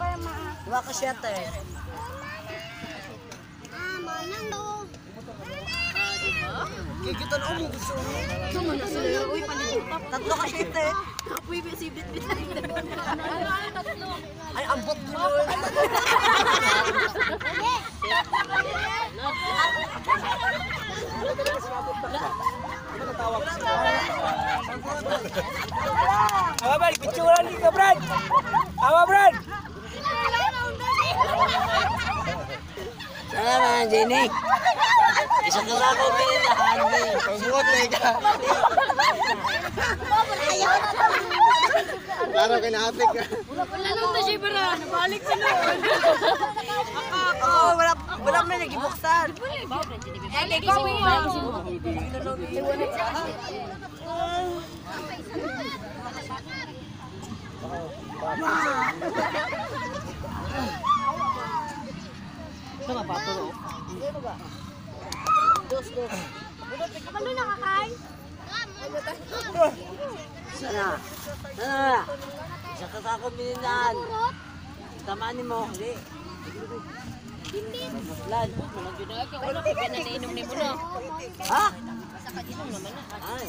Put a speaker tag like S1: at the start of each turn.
S1: Dua ka siya te. Gigit ano mo gusto mo?
S2: Sumo na sila. Uy, palimutan.
S1: Tatlo ka siya te.
S2: Uy, si bit-bit.
S1: Ay, ambot mo.
S3: Awa, Brad. Picturean dito, Brad. Awa, Brad.
S1: Naman, Jenny. Isang kasama ko pinahan.
S4: Pagbuot na ka. Klaro kay naatik ka.
S2: Wala nang ta siya bara. Nabalik pa noon.
S1: Oo, wala, wala may nagibuksan.
S2: Eh, ikaw mo Ano nakakain?
S1: Sana. Sana. Isang kasama ko pinahan. Tamanin mo. Hindi. Lan.
S2: Wala ko pinanainom ni mo na.
S1: Ha?
S2: Sa kadinom naman na.
S1: Ay.